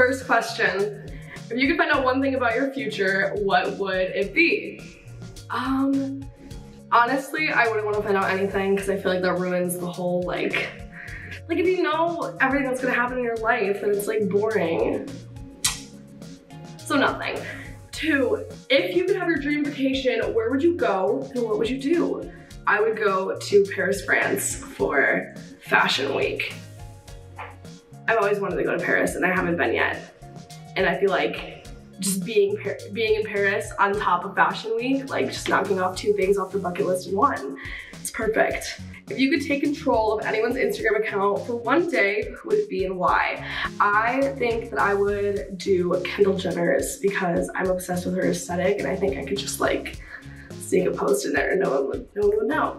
First question. If you could find out one thing about your future, what would it be? Um, honestly, I wouldn't want to find out anything because I feel like that ruins the whole like, like if you know everything that's gonna happen in your life, then it's like boring. So nothing. Two, if you could have your dream vacation, where would you go and what would you do? I would go to Paris, France for Fashion Week. I've always wanted to go to Paris and I haven't been yet. And I feel like just being being in Paris on top of Fashion Week, like just knocking off two things off the bucket list in one, it's perfect. If you could take control of anyone's Instagram account for one day, who would it be and why? I think that I would do Kendall Jenner's because I'm obsessed with her aesthetic and I think I could just like sneak a post in there and no one would, no one would know.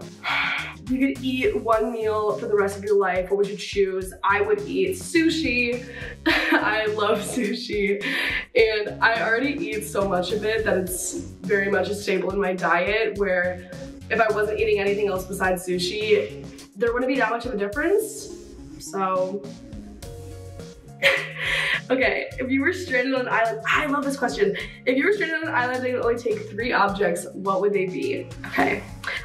You could eat one meal for the rest of your life, what would you choose? I would eat sushi. I love sushi. And I already eat so much of it that it's very much a staple in my diet where if I wasn't eating anything else besides sushi, there wouldn't be that much of a difference. So Okay, if you were stranded on an island, I love this question. If you were stranded on an island and could only take three objects, what would they be? Okay,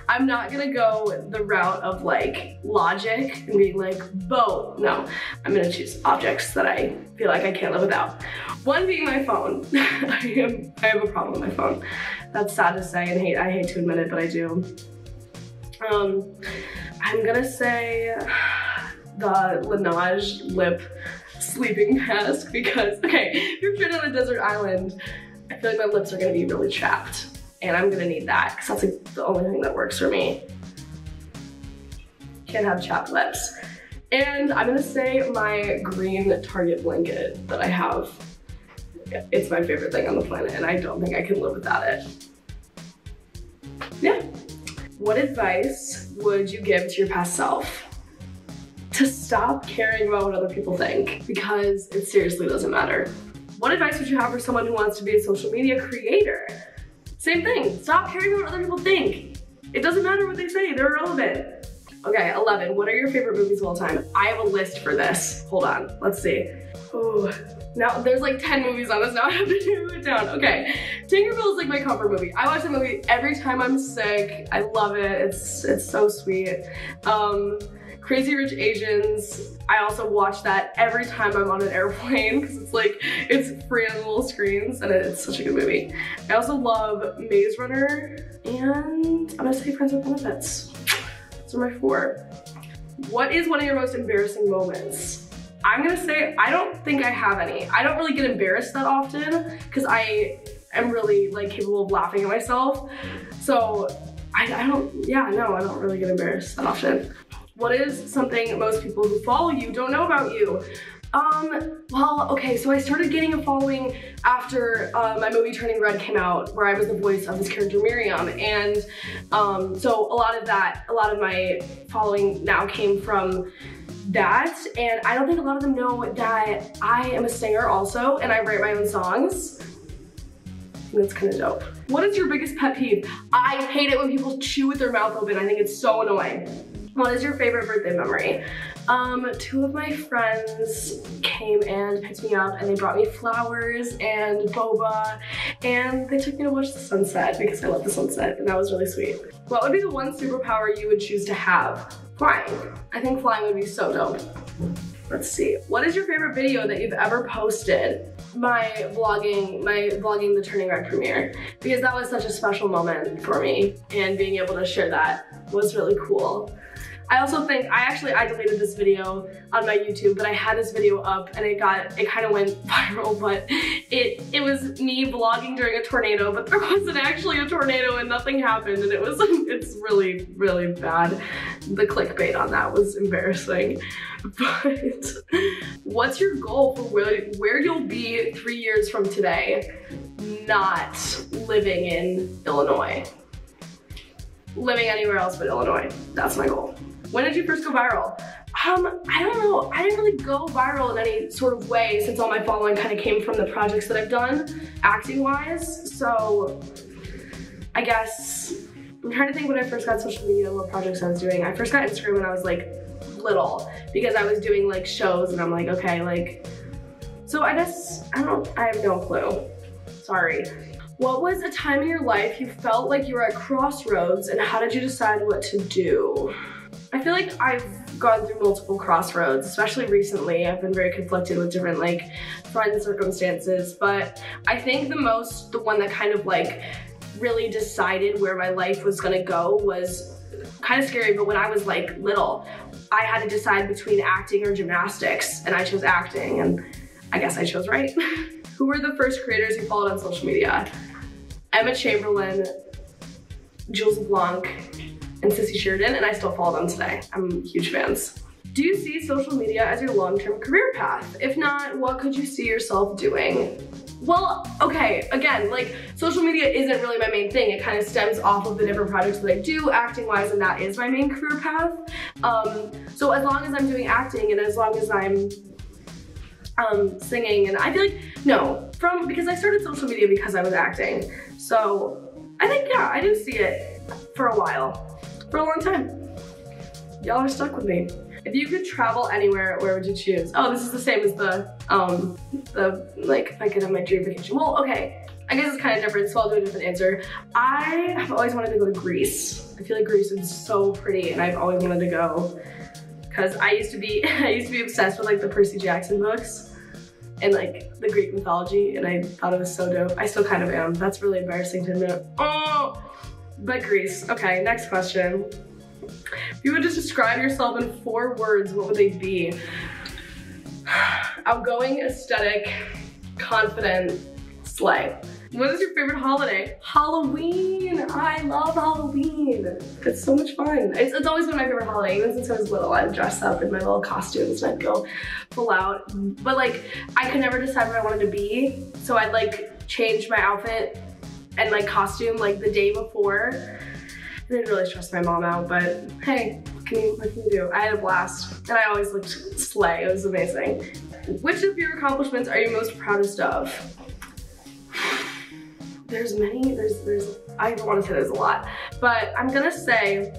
I'm not gonna go the route of like logic and being like, boat. No, I'm gonna choose objects that I feel like I can't live without. One being my phone. I, have, I have a problem with my phone. That's sad to say and hate, I hate to admit it, but I do. Um, I'm gonna say the Laneige lip sleeping mask because, okay, if you're stranded on a desert island, I feel like my lips are gonna be really chapped and I'm gonna need that because that's like the only thing that works for me. Can't have chapped lips. And I'm gonna say my green Target blanket that I have. It's my favorite thing on the planet and I don't think I can live without it. Yeah. What advice would you give to your past self? To stop caring about what other people think because it seriously doesn't matter. What advice would you have for someone who wants to be a social media creator? Same thing, stop caring about what other people think. It doesn't matter what they say, they're irrelevant. Okay, 11, what are your favorite movies of all time? I have a list for this. Hold on, let's see. Oh, now there's like 10 movies on this, now I have to narrow it down. Okay, Tinkerbell is like my comfort movie. I watch that movie every time I'm sick. I love it, it's, it's so sweet. Um, Crazy Rich Asians. I also watch that every time I'm on an airplane because it's like, it's free on little screens and it's such a good movie. I also love Maze Runner and I'm gonna say Friends with Benefits. Those are my four. What is one of your most embarrassing moments? I'm gonna say, I don't think I have any. I don't really get embarrassed that often because I am really like capable of laughing at myself. So I, I don't, yeah, no, I don't really get embarrassed that often. What is something most people who follow you don't know about you? Um, well, okay, so I started getting a following after uh, my movie Turning Red came out, where I was the voice of this character Miriam, and um, so a lot of that, a lot of my following now came from that, and I don't think a lot of them know that I am a singer also, and I write my own songs. That's kind of dope. What is your biggest pet peeve? I hate it when people chew with their mouth open. I think it's so annoying. What is your favorite birthday memory? Um, two of my friends came and picked me up and they brought me flowers and boba and they took me to watch the sunset because I love the sunset and that was really sweet. What would be the one superpower you would choose to have? Flying. I think flying would be so dope. Let's see. What is your favorite video that you've ever posted? My vlogging, my vlogging the Turning Red premiere because that was such a special moment for me and being able to share that was really cool. I also think, I actually, I deleted this video on my YouTube, but I had this video up and it got, it kind of went viral, but it, it was me vlogging during a tornado, but there wasn't actually a tornado and nothing happened and it was, it's really, really bad. The clickbait on that was embarrassing. But what's your goal for where, where you'll be three years from today, not living in Illinois? Living anywhere else but Illinois, that's my goal. When did you first go viral? Um, I don't know. I didn't really go viral in any sort of way since all my following kind of came from the projects that I've done, acting wise. So I guess I'm trying to think when I first got social media, what projects I was doing. I first got Instagram when I was like little because I was doing like shows and I'm like, okay, like So I guess, I don't, I have no clue. Sorry. What was a time in your life you felt like you were at crossroads and how did you decide what to do? I feel like I've gone through multiple crossroads, especially recently. I've been very conflicted with different like friend circumstances, but I think the most, the one that kind of like really decided where my life was gonna go was kind of scary, but when I was like little, I had to decide between acting or gymnastics, and I chose acting, and I guess I chose right. Who were the first creators you followed on social media? Emma Chamberlain, Jules LeBlanc, and Sissy Sheridan, and I still follow them today. I'm huge fans. Do you see social media as your long-term career path? If not, what could you see yourself doing? Well, okay, again, like social media isn't really my main thing. It kind of stems off of the different projects that I do acting wise and that is my main career path. Um, so as long as I'm doing acting and as long as I'm um, singing and I feel like, no, from, because I started social media because I was acting. So I think, yeah, I do see it for a while, for a long time. Y'all are stuck with me. If you could travel anywhere, where would you choose? Oh, this is the same as the, um, the, like, if I could have my dream vacation. Well, okay, I guess it's kind of different, so I'll do a different answer. I have always wanted to go to Greece. I feel like Greece is so pretty and I've always wanted to go because I used to be I used to be obsessed with like the Percy Jackson books and like the Greek mythology and I thought it was so dope. I still kind of am. That's really embarrassing to admit. Oh, but Greece. Okay, next question. If you would just describe yourself in four words, what would they be? Outgoing, aesthetic, confident, slay. What is your favorite holiday? Halloween. I love Halloween. It's so much fun. It's, it's always been my favorite holiday. Even since I was little, I'd dress up in my little costumes and I'd go full out. But like, I could never decide what I wanted to be. So I'd like change my outfit and like costume like the day before. I didn't really stress my mom out, but hey, what can you, what can you do? I had a blast and I always looked slay. It was amazing. Which of your accomplishments are you most proudest of? there's many, there's, there's, I don't want to say there's a lot, but I'm gonna say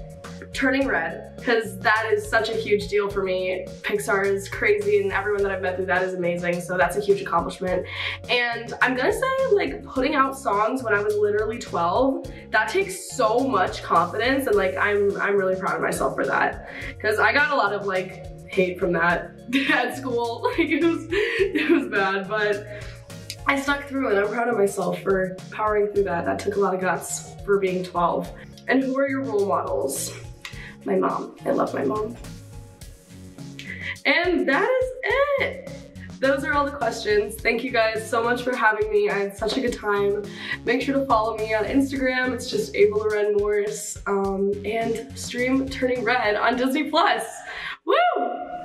Turning Red, because that is such a huge deal for me. Pixar is crazy and everyone that I've met through that is amazing, so that's a huge accomplishment. And I'm gonna say like putting out songs when I was literally 12, that takes so much confidence and like I'm, I'm really proud of myself for that. Because I got a lot of like hate from that at school, like it was, it was bad, but I stuck through and I'm proud of myself for powering through that. That took a lot of guts for being 12. And who are your role models? My mom. I love my mom. And that is it. Those are all the questions. Thank you guys so much for having me. I had such a good time. Make sure to follow me on Instagram. It's just Ava Loren Morse. Um, and stream Turning Red on Disney Plus.